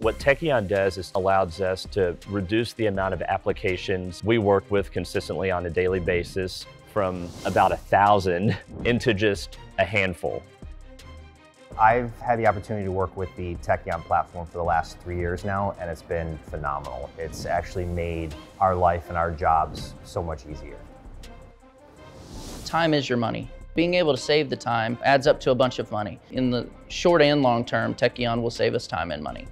What Tekion does is allows us to reduce the amount of applications we work with consistently on a daily basis from about a thousand into just a handful. I've had the opportunity to work with the Tekion platform for the last three years now, and it's been phenomenal. It's actually made our life and our jobs so much easier. Time is your money. Being able to save the time adds up to a bunch of money. In the short and long term, Tekion will save us time and money.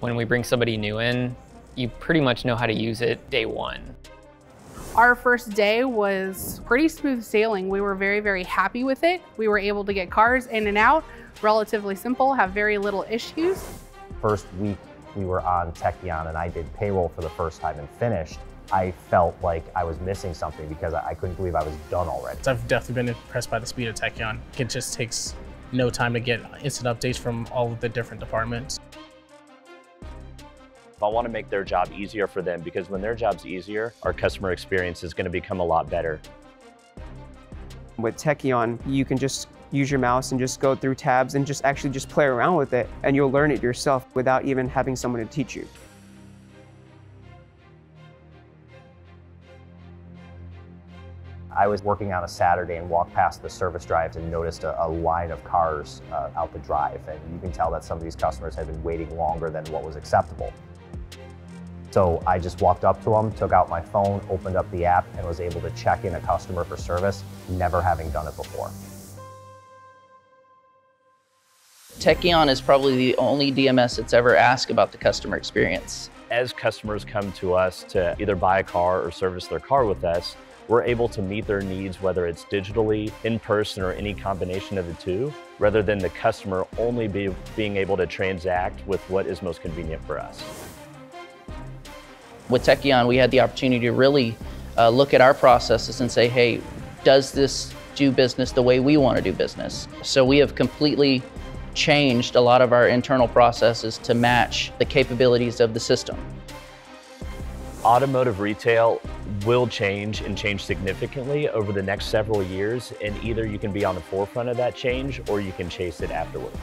When we bring somebody new in, you pretty much know how to use it day one. Our first day was pretty smooth sailing. We were very, very happy with it. We were able to get cars in and out, relatively simple, have very little issues. First week we were on Tekion and I did payroll for the first time and finished. I felt like I was missing something because I couldn't believe I was done already. I've definitely been impressed by the speed of Tekion. It just takes no time to get instant updates from all of the different departments. I want to make their job easier for them because when their job's easier, our customer experience is going to become a lot better. With Tekion, you can just use your mouse and just go through tabs and just actually just play around with it and you'll learn it yourself without even having someone to teach you. I was working on a Saturday and walked past the service drives and noticed a, a line of cars uh, out the drive. And you can tell that some of these customers had been waiting longer than what was acceptable. So I just walked up to them, took out my phone, opened up the app, and was able to check in a customer for service, never having done it before. Tekion is probably the only DMS that's ever asked about the customer experience. As customers come to us to either buy a car or service their car with us, we're able to meet their needs, whether it's digitally, in person, or any combination of the two, rather than the customer only be, being able to transact with what is most convenient for us. With Tekion, we had the opportunity to really uh, look at our processes and say, hey, does this do business the way we want to do business? So we have completely changed a lot of our internal processes to match the capabilities of the system. Automotive retail will change and change significantly over the next several years, and either you can be on the forefront of that change or you can chase it afterwards.